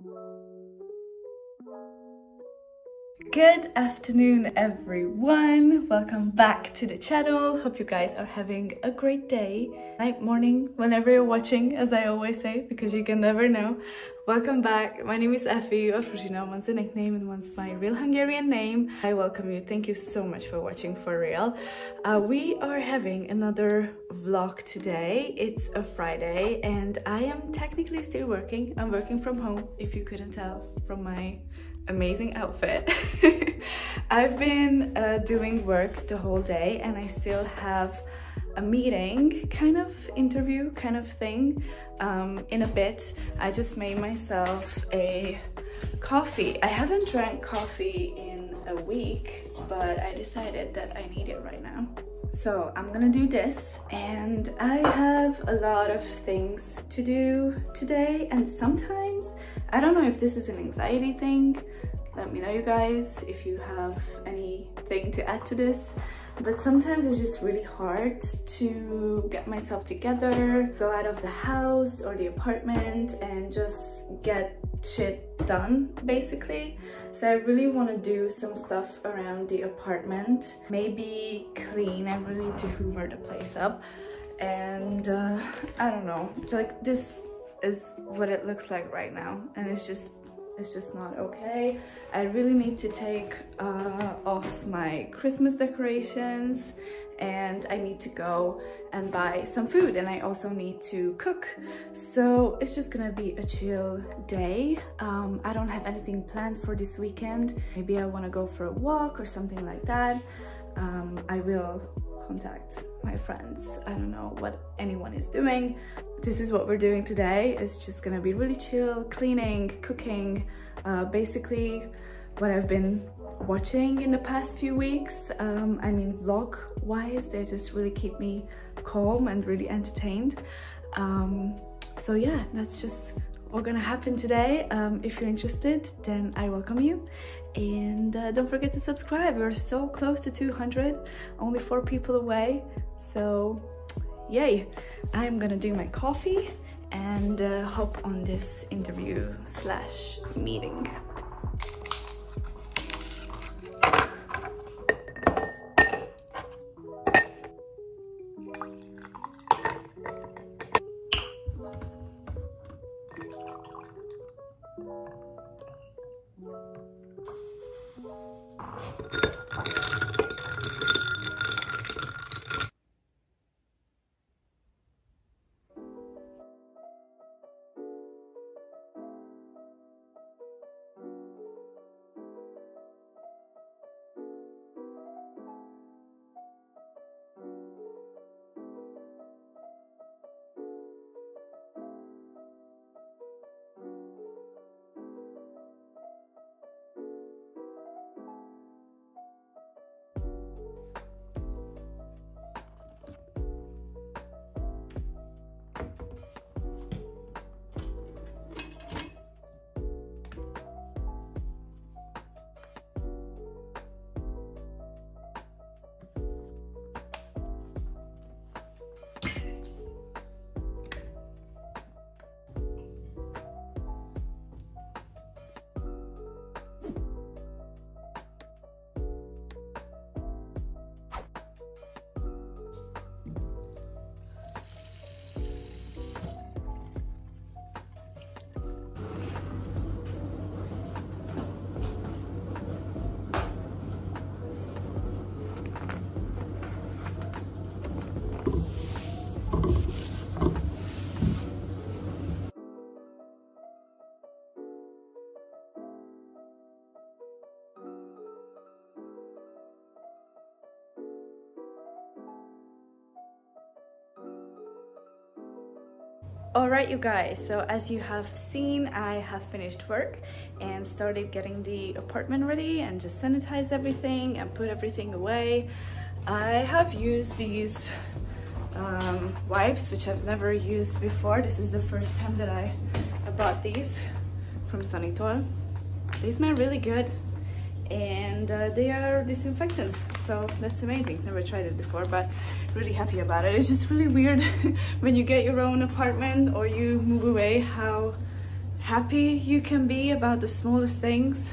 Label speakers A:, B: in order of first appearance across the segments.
A: Thank you. Good afternoon everyone, welcome back to the channel. Hope you guys are having a great day, night, morning, whenever you're watching, as I always say, because you can never know. Welcome back, my name is Effie, or Fruzsina, one's the nickname and one's my real Hungarian name. I welcome you, thank you so much for watching for real. Uh, we are having another vlog today, it's a Friday and I am technically still working. I'm working from home, if you couldn't tell from my amazing outfit. I've been uh, doing work the whole day and I still have a meeting, kind of interview kind of thing um, in a bit. I just made myself a coffee. I haven't drank coffee in a week, but I decided that I need it right now. So I'm gonna do this and I have a lot of things to do today and sometimes, I don't know if this is an anxiety thing, let me know you guys if you have anything to add to this but sometimes it's just really hard to get myself together, go out of the house or the apartment and just get shit done basically. So I really want to do some stuff around the apartment, maybe clean, I really need to hoover the place up. And uh, I don't know, like this is what it looks like right now. And it's just it's just not okay. I really need to take uh, off my Christmas decorations and I need to go and buy some food and I also need to cook. So it's just gonna be a chill day. Um, I don't have anything planned for this weekend. Maybe I wanna go for a walk or something like that. Um, I will contact my friends. I don't know what anyone is doing. This is what we're doing today. It's just gonna be really chill, cleaning, cooking, uh, basically what I've been watching in the past few weeks. Um, I mean, vlog wise, they just really keep me calm and really entertained. Um, so yeah, that's just what gonna happen today. Um, if you're interested, then I welcome you. And uh, don't forget to subscribe. We're so close to 200, only four people away. So yay, I'm gonna do my coffee and uh, hop on this interview slash meeting. Alright you guys, so as you have seen, I have finished work and started getting the apartment ready and just sanitized everything and put everything away. I have used these um, wipes, which I've never used before. This is the first time that I, I bought these from Sanitol. They smell really good and uh, they are disinfectant so that's amazing never tried it before but really happy about it it's just really weird when you get your own apartment or you move away how happy you can be about the smallest things.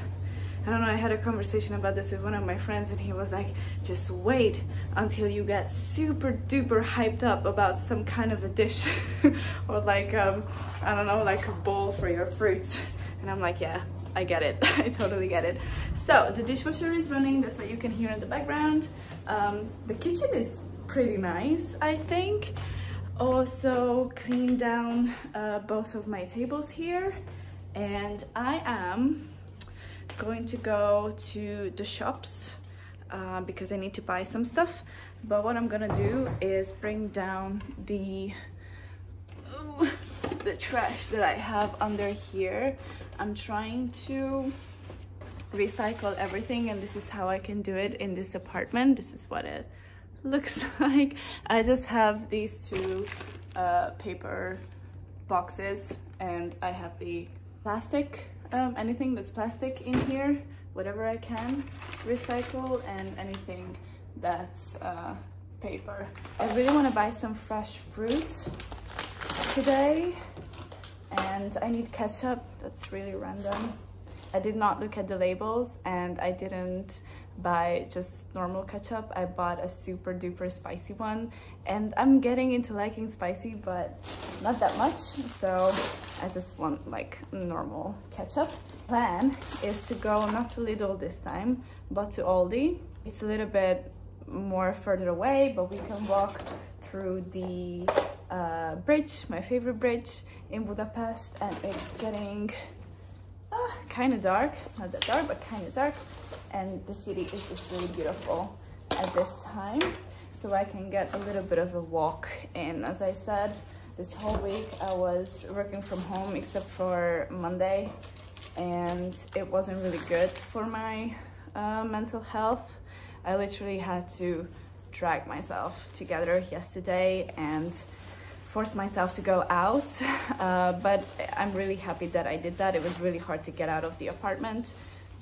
A: I don't know, I had a conversation about this with one of my friends and he was like, just wait until you get super duper hyped up about some kind of a dish or like, um, I don't know, like a bowl for your fruits. And I'm like, yeah, I get it. I totally get it. So the dishwasher is running. That's what you can hear in the background. Um, the kitchen is pretty nice, I think. Also cleaned down uh, both of my tables here. And I am going to go to the shops uh, because I need to buy some stuff. But what I'm gonna do is bring down the the trash that I have under here. I'm trying to recycle everything and this is how I can do it in this apartment. This is what it looks like. I just have these two uh, paper boxes and I have the plastic um, anything that's plastic in here, whatever I can recycle and anything that's uh, paper. I really want to buy some fresh fruit today and I need ketchup. That's really random. I did not look at the labels and I didn't buy just normal ketchup. I bought a super duper spicy one and I'm getting into liking spicy but not that much so I just want like normal ketchup. Plan is to go not to Lidl this time but to Aldi. It's a little bit more further away but we can walk through the uh, bridge, my favorite bridge in Budapest and it's getting uh, kind of dark, not that dark but kind of dark and the city is just really beautiful at this time so I can get a little bit of a walk in. As I said, this whole week I was working from home except for Monday and it wasn't really good for my uh, mental health. I literally had to drag myself together yesterday and force myself to go out uh, but I'm really happy that I did that. It was really hard to get out of the apartment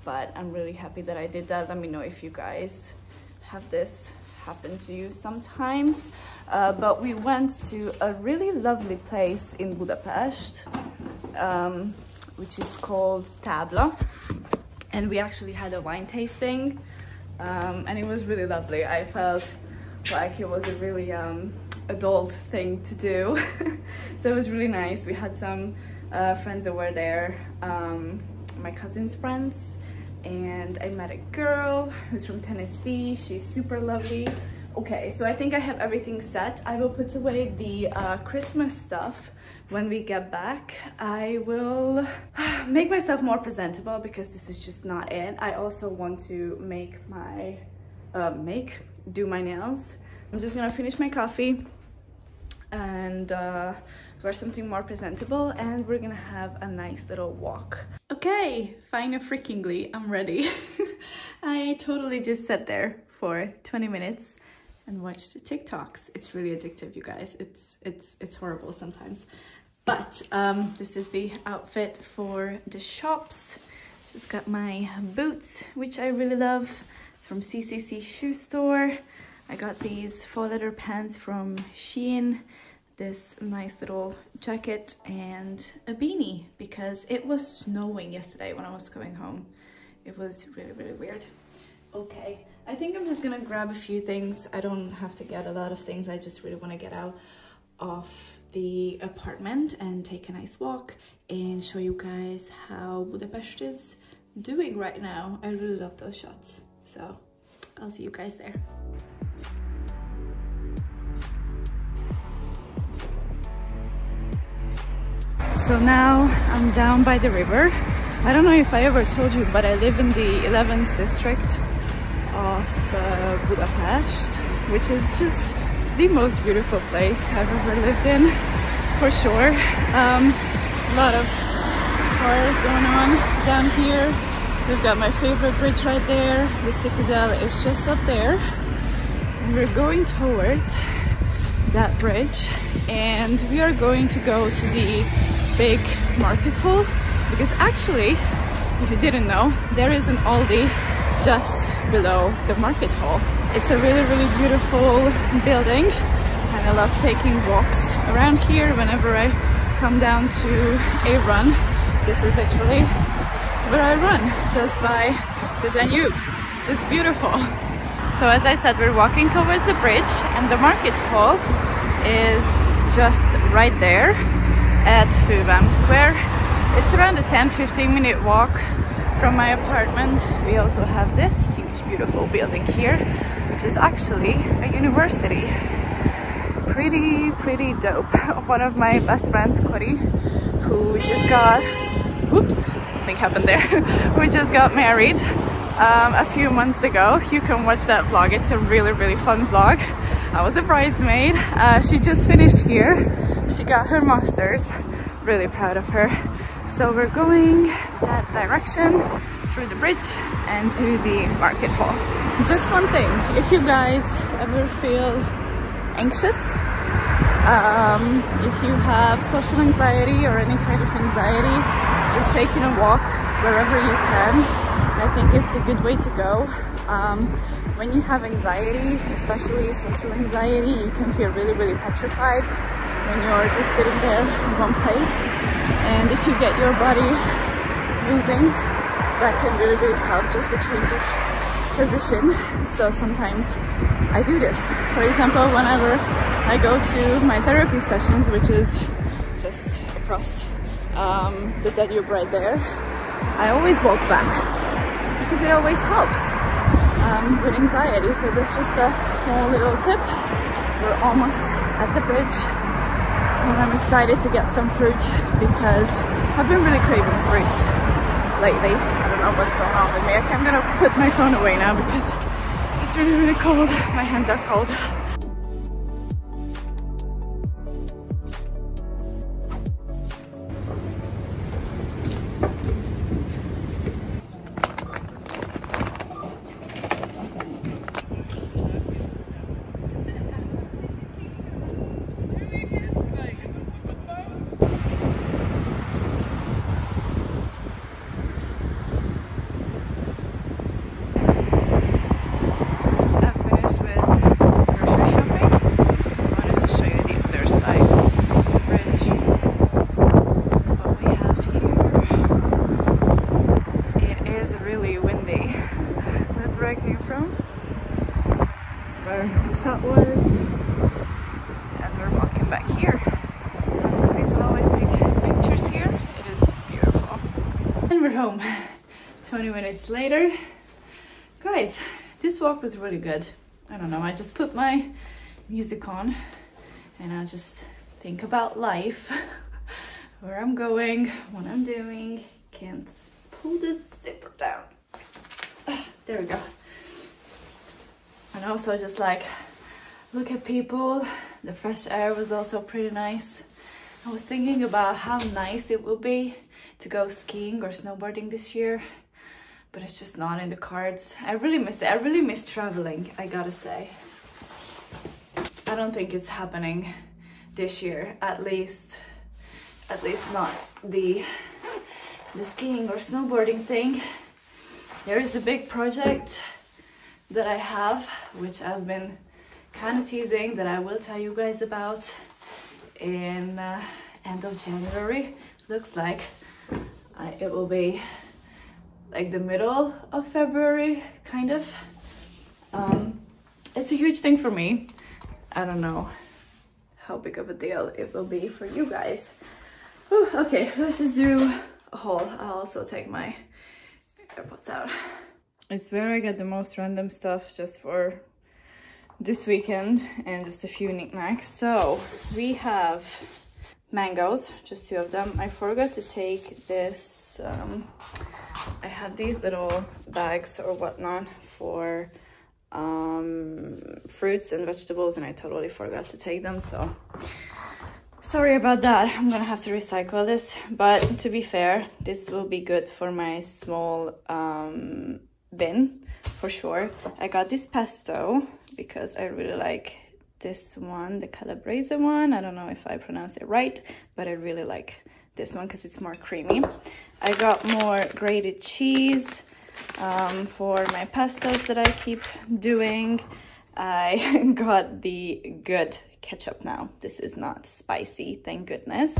A: but I'm really happy that I did that. Let me know if you guys have this happen to you sometimes. Uh, but we went to a really lovely place in Budapest, um, which is called Tabla. And we actually had a wine tasting um, and it was really lovely. I felt like it was a really um, adult thing to do. so it was really nice. We had some uh, friends over there, um, my cousin's friends, and I met a girl who's from Tennessee. She's super lovely. Okay, so I think I have everything set. I will put away the uh, Christmas stuff when we get back. I will make myself more presentable because this is just not it. I also want to make my, uh, make, do my nails. I'm just gonna finish my coffee and uh, wear something more presentable and we're gonna have a nice little walk. Okay, fine freakingly, I'm ready. I totally just sat there for 20 minutes and watched TikToks. It's really addictive, you guys. It's it's it's horrible sometimes. But um, this is the outfit for the shops. Just got my boots, which I really love. It's from CCC Shoe Store. I got these faux leather pants from Shein this nice little jacket and a beanie because it was snowing yesterday when I was coming home. It was really, really weird. Okay, I think I'm just gonna grab a few things. I don't have to get a lot of things. I just really wanna get out of the apartment and take a nice walk and show you guys how Budapest is doing right now. I really love those shots. So I'll see you guys there. So now I'm down by the river. I don't know if I ever told you, but I live in the 11th district of uh, Budapest, which is just the most beautiful place I've ever lived in, for sure. Um, it's a lot of cars going on down here. We've got my favorite bridge right there. The Citadel is just up there. And we're going towards that bridge and we are going to go to the big market hall because actually, if you didn't know, there is an Aldi just below the market hall. It's a really, really beautiful building and I love taking walks around here whenever I come down to a run this is literally where I run, just by the Danube. It's just beautiful. So as I said, we're walking towards the bridge and the market hall is just right there at Fővám Square. It's around a 10-15 minute walk from my apartment. We also have this huge beautiful building here, which is actually a university. Pretty, pretty dope. One of my best friends, Cody, who just got, whoops, something happened there, who just got married um, a few months ago. You can watch that vlog. It's a really, really fun vlog. I was a bridesmaid. Uh, she just finished here. She got her master's. Really proud of her. So we're going that direction through the bridge and to the market hall. Just one thing, if you guys ever feel anxious, um, if you have social anxiety or any kind of anxiety, just taking a walk wherever you can I think it's a good way to go. Um, when you have anxiety, especially social anxiety, you can feel really, really petrified when you're just sitting there in one place. And if you get your body moving, that can really, really help just the change of position. So sometimes I do this. For example, whenever I go to my therapy sessions, which is just across um, the Danube right there, I always walk back because it always helps um, with anxiety. So that's just a small little tip. We're almost at the bridge and I'm excited to get some fruit because I've been really craving fruit lately. I don't know what's going on with me. I'm gonna put my phone away now because it's really, really cold. My hands are cold. Minutes later. Guys, this walk was really good. I don't know, I just put my music on and I just think about life, where I'm going, what I'm doing. Can't pull this zipper down. Ah, there we go. And also just like, look at people. The fresh air was also pretty nice. I was thinking about how nice it would be to go skiing or snowboarding this year, but it's just not in the cards. I really miss it. I really miss traveling, I gotta say. I don't think it's happening this year, at least, at least not the, the skiing or snowboarding thing. There is a big project that I have, which I've been kind of teasing that I will tell you guys about in uh, end of January looks like it will be like the middle of February kind of. Um, it's a huge thing for me. I don't know how big of a deal it will be for you guys. Whew, okay let's just do a haul. I'll also take my AirPods out. It's where I get the most random stuff just for this weekend and just a few knickknacks. So we have mangoes, just two of them. I forgot to take this, um, I have these little bags or whatnot for um, fruits and vegetables and I totally forgot to take them. So sorry about that. I'm gonna have to recycle this. But to be fair, this will be good for my small um, bin for sure. I got this pesto because I really like this one, the Calabrese one. I don't know if I pronounced it right, but I really like this one because it's more creamy. I got more grated cheese um, for my pastas that I keep doing. I got the good ketchup now. This is not spicy, thank goodness.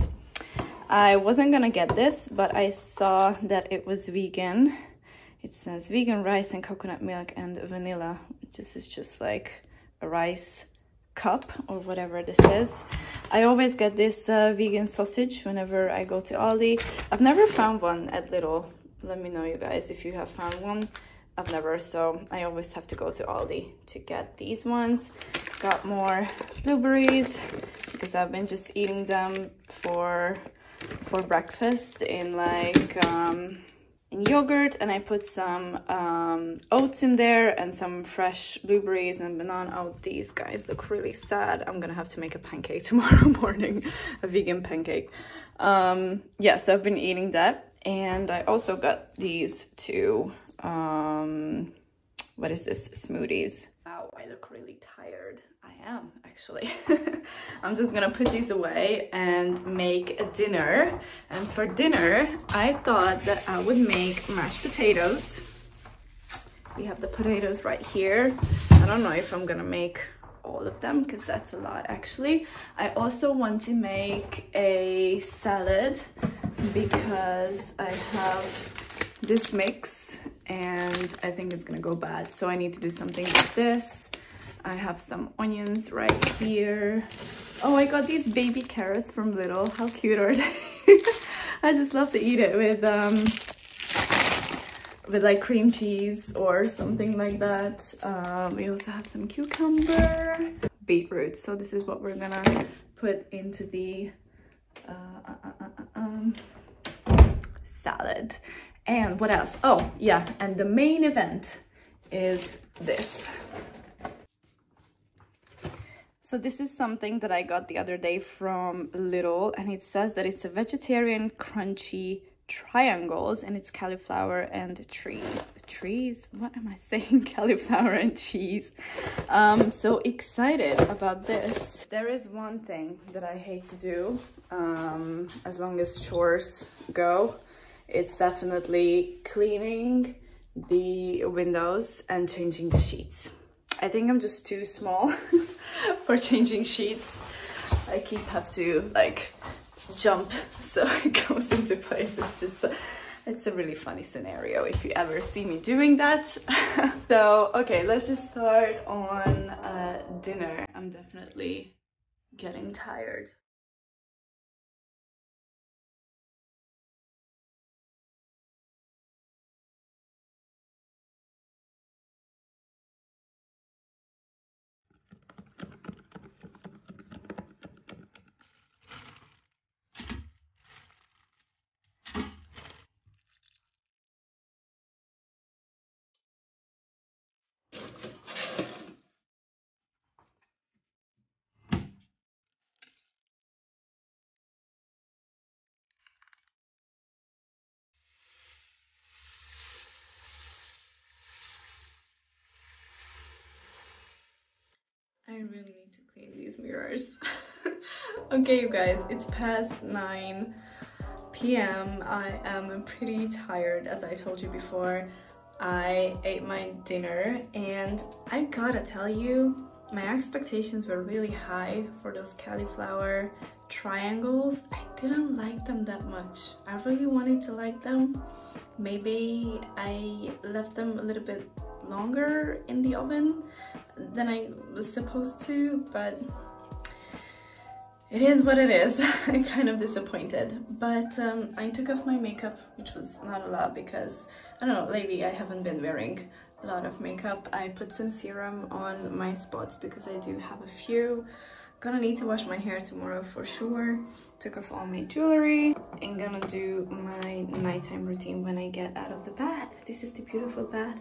A: I wasn't gonna get this, but I saw that it was vegan. It says vegan rice and coconut milk and vanilla. This is just like a rice cup or whatever this is. I always get this uh, vegan sausage whenever I go to Aldi. I've never found one at Lidl. Let me know you guys if you have found one. I've never, so I always have to go to Aldi to get these ones. Got more blueberries because I've been just eating them for for breakfast in like um, yogurt and I put some um, oats in there and some fresh blueberries and banana. Oh, these guys look really sad. I'm gonna have to make a pancake tomorrow morning, a vegan pancake. Um, yes, yeah, so I've been eating that and I also got these two, um, what is this, smoothies. Wow, I look really tired. Am actually. I'm just gonna put these away and make a dinner. And for dinner, I thought that I would make mashed potatoes. We have the potatoes right here. I don't know if I'm gonna make all of them because that's a lot actually. I also want to make a salad because I have this mix and I think it's gonna go bad. So I need to do something with this. I have some onions right here. Oh, I got these baby carrots from Lidl. How cute are they? I just love to eat it with um, with like cream cheese or something like that. Um, we also have some cucumber, beetroot. So this is what we're gonna put into the uh, uh, uh, uh um, salad. And what else? Oh, yeah, and the main event is this. So this is something that I got the other day from Lidl and it says that it's a vegetarian crunchy triangles and it's cauliflower and trees trees? What am i saying? Cauliflower and cheese. Um so excited about this. There is one thing that i hate to do um as long as chores go. It's definitely cleaning the windows and changing the sheets i think i'm just too small for changing sheets i keep have to like jump so it goes into place. It's just, it's a really funny scenario if you ever see me doing that. so, okay, let's just start on uh, dinner. I'm definitely getting tired. Really need to clean these mirrors. okay, you guys, it's past 9 p.m. I am pretty tired, as I told you before. I ate my dinner and I gotta tell you, my expectations were really high for those cauliflower triangles. I didn't like them that much. I really wanted to like them. Maybe I left them a little bit longer in the oven than I was supposed to, but it is what it is. I'm kind of disappointed. But um, I took off my makeup, which was not a lot because, I don't know, lately I haven't been wearing a lot of makeup. I put some serum on my spots because I do have a few. Gonna need to wash my hair tomorrow for sure. Took off all my jewelry and gonna do my nighttime routine when I get out of the bath. This is the beautiful bath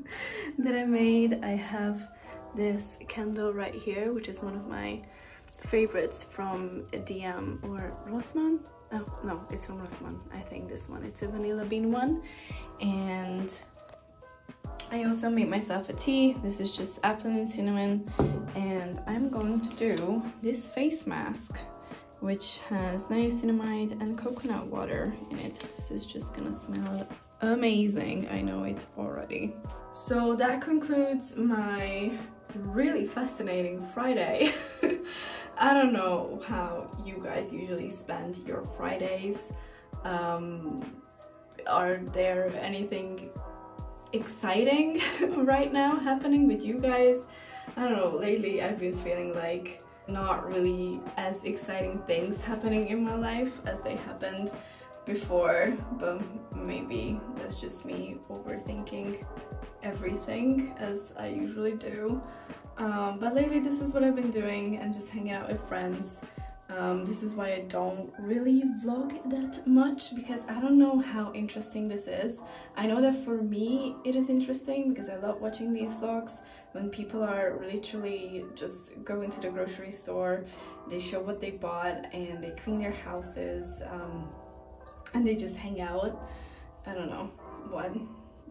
A: that I made. I have this candle right here, which is one of my favorites from DM or Rossmann. Oh, no, it's from Rossmann, I think this one. It's a vanilla bean one. And I also made myself a tea. This is just apple and cinnamon. And I'm going to do this face mask, which has niacinamide and coconut water in it. This is just gonna smell amazing. I know it already. So that concludes my really fascinating Friday. I don't know how you guys usually spend your Fridays. Um, are there anything exciting right now happening with you guys? I don't know, lately I've been feeling like not really as exciting things happening in my life as they happened before, but maybe that's just me overthinking everything as I usually do. Um, but lately this is what I've been doing and just hanging out with friends. Um, this is why I don't really vlog that much because I don't know how interesting this is. I know that for me it is interesting because I love watching these vlogs when people are literally just going to the grocery store, they show what they bought and they clean their houses um, and they just hang out. I don't know what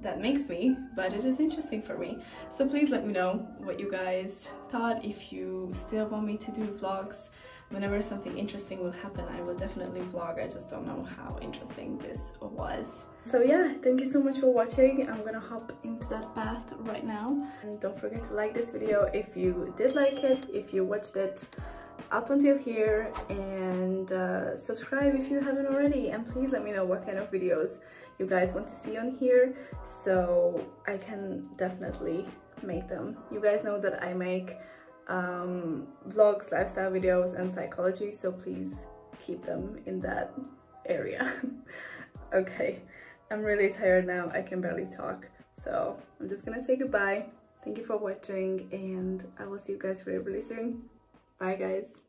A: that makes me, but it is interesting for me. So please let me know what you guys thought. If you still want me to do vlogs, whenever something interesting will happen, I will definitely vlog. I just don't know how interesting this was. So yeah, thank you so much for watching. I'm gonna hop into that bath right now. And don't forget to like this video if you did like it, if you watched it up until here and uh, subscribe if you haven't already and please let me know what kind of videos you guys want to see on here so I can definitely make them. You guys know that I make um, vlogs, lifestyle videos and psychology so please keep them in that area. okay, I'm really tired now, I can barely talk so I'm just gonna say goodbye. Thank you for watching and I will see you guys really really soon. Bye guys.